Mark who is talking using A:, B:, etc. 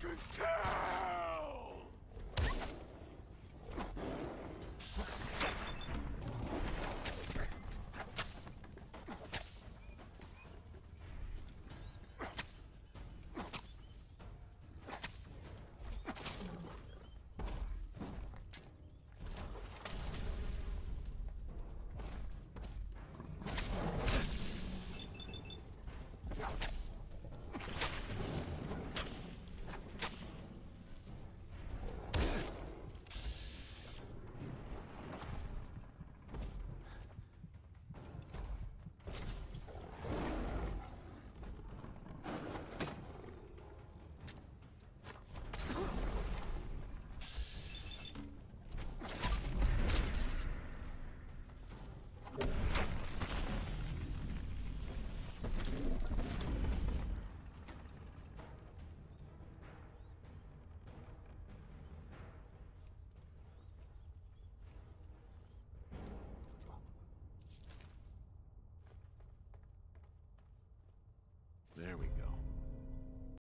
A: fucking care!